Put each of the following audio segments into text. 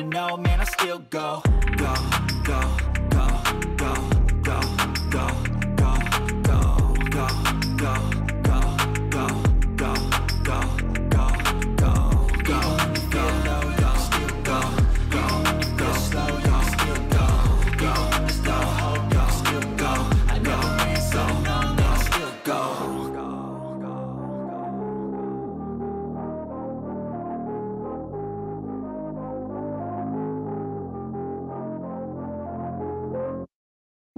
to no, man, I still go, go, go, go, go, go, go,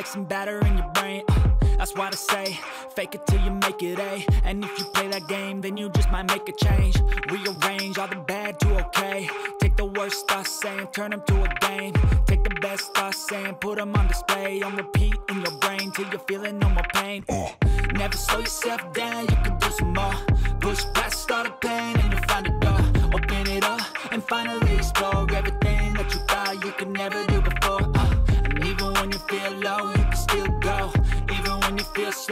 like some batter in your brain. Uh, That's why I say, fake it till you make it A. And if you play that game, then you just might make a change. Rearrange all the bad to okay. Take the worst thoughts saying, turn them to a game. Take the best thoughts saying, put them on display. On repeat in your brain till you're feeling no more pain. Never slow yourself down, you can do some more.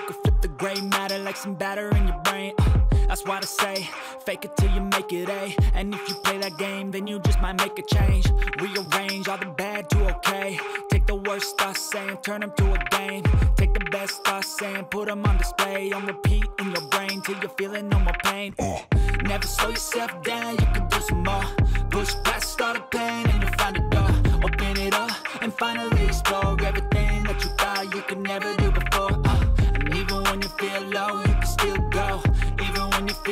You could flip the gray matter like some batter in your brain. Uh, That's why I say, fake it till you make it A. And if you play that game, then you just might make a change. Rearrange all the bad to okay. Take the worst thoughts saying, turn them to a game. Take the best thoughts saying, put them on display. On repeat in your brain till you're feeling no more pain. Never slow yourself down, you can do some more. Push past all the pain and you'll find a door. Open it up and finally explore everything that you thought you could never do